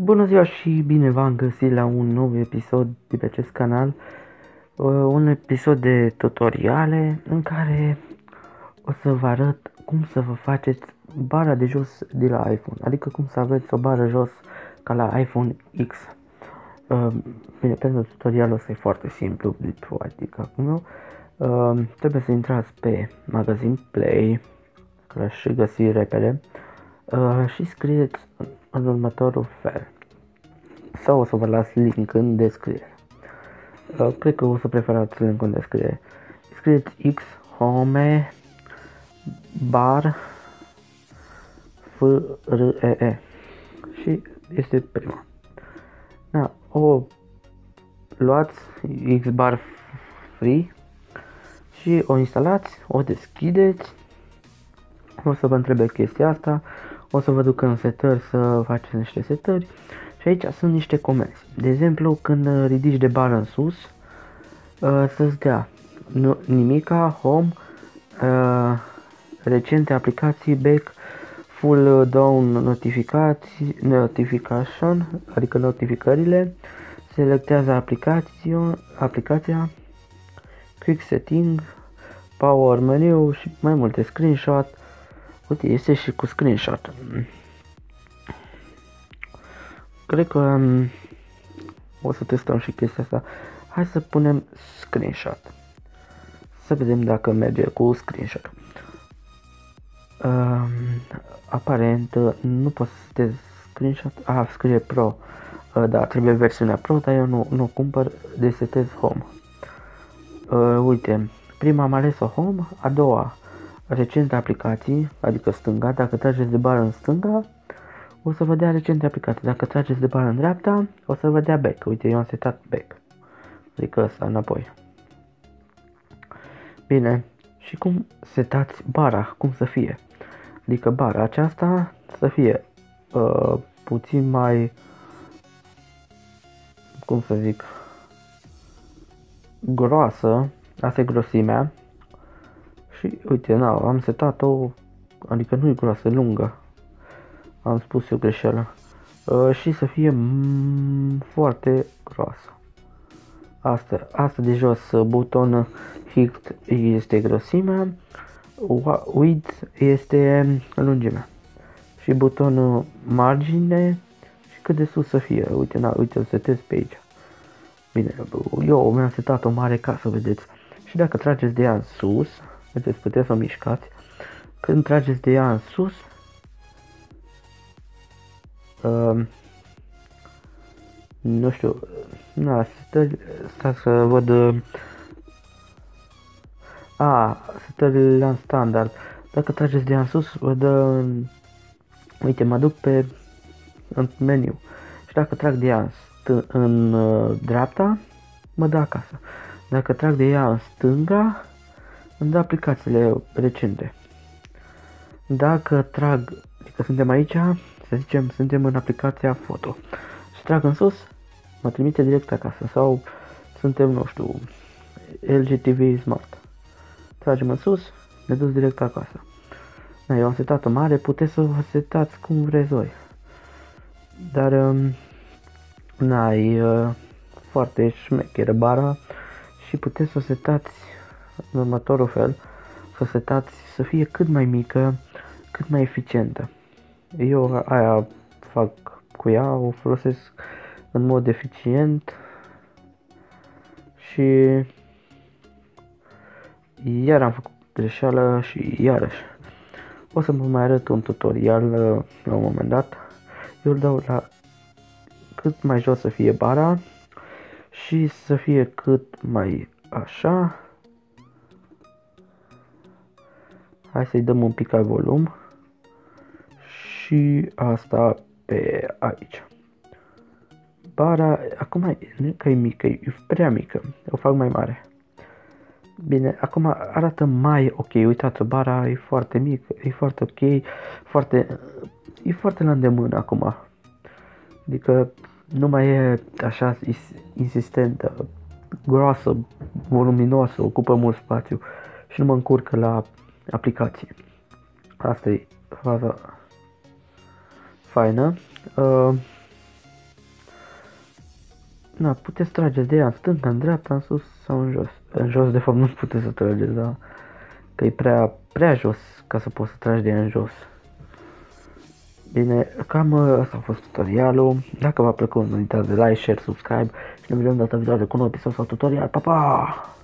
Bună ziua și bine v-am găsit la un nou episod de pe acest canal. Uh, Un episod de tutoriale în care o să vă arăt cum să vă faceți bara de jos de la iPhone Adică cum să aveți o bară jos ca la iPhone X. Uh, Bine, pentru tutorialul ăsta e foarte simplu, adică acum eu uh, Trebuie să intrați pe magazin Play Că și găsi repede și scrieți în următorul fel. Sau o să vă las link în descriere. Uh, cred că o să preferați link în descriere. Scrieți X home bar f r e e și este prima. Da, o luați X bar free și o instalați, o deschideți. O să vă întrebe chestia asta, o să vă duc în setări să faceți niște setări și aici sunt niște comenzi. De exemplu, când ridici de bară în sus, uh, să-ți dea nimica, home, uh, recente aplicații, back, full down notificații, notification, adică notificările, selectează aplicația, aplicația, quick setting, power menu și mai multe screenshot, Uite, este și cu screenshot. Cred că um, o să testăm și chestia asta. Hai să punem screenshot. Să vedem dacă merge cu screenshot. Um, aparent nu pot să setez screenshot. Ah, scrie Pro. Uh, da, trebuie versiunea Pro, dar eu nu, nu cumpăr de setez Home. Uh, uite, prima am ales o Home, a doua recente aplicații, adică stânga, dacă trageți de bară în stânga, o să vă dea recente aplicații. Dacă trageți de bară în dreapta, o să vă dea back. Uite, eu am setat back. Adică ăsta înapoi. Bine, și cum setați bara, cum să fie? Adică bara aceasta să fie uh, puțin mai, cum să zic, groasă, asta e grosimea, și uite, na, am setat-o, adică nu e groasă, lungă. Am spus eu greșeală. Uh, și să fie mm, foarte groasă. Asta, asta de jos, buton height este grosimea, width este lungimea. Și butonul margine și cât de sus să fie. Uite, na, uite, o setez pe aici. Bine, eu mi-am setat o mare ca să vedeți. Și dacă trageți de ea în sus, Vedeți, puteți să o mișcați. Când trageți de ea în sus, uh, nu știu, na, stă, stați să văd, uh, a, stările în standard. Dacă trageți de ea în sus, vă dă, uite, mă duc pe în meniu și dacă trag de ea în, st- în uh, dreapta, mă dă acasă. Dacă trag de ea în stânga, îmi dă aplicațiile recente. Dacă trag, adică suntem aici, să zicem, suntem în aplicația foto și trag în sus, mă trimite direct acasă sau suntem, nu știu, LG TV Smart. Tragem în sus, ne duc direct acasă. Da, eu am setat-o mare, puteți să vă setați cum vreți voi. Dar, um, na, e uh, foarte șmecheră bara și puteți să o setați în următorul fel, să setați să fie cât mai mică, cât mai eficientă. Eu aia fac cu ea, o folosesc în mod eficient și iar am făcut greșeală și iarăși. O să vă mai arăt un tutorial uh, la un moment dat. Eu îl dau la cât mai jos să fie bara și să fie cât mai așa Hai să-i dăm un pic al volum și asta pe aici. Bara, acum nu că e mică, e prea mică, o fac mai mare. Bine, acum arată mai ok, uitați, bara e foarte mică, e foarte ok, foarte, e foarte la îndemână acum. Adică nu mai e așa insistentă, groasă, voluminoasă, ocupă mult spațiu și nu mă încurcă la aplicație. Asta e faza faină. Uh, na, puteți trage de ea în stânga, în dreapta, în sus sau în jos. În jos, de fapt, nu puteți să trageți, dar că e prea, prea jos ca să poți să tragi de ea în jos. Bine, cam asta a fost tutorialul. Dacă v-a plăcut, nu uitați de like, share, subscribe și ne vedem data viitoare cu un episod sau tutorial. Pa, pa!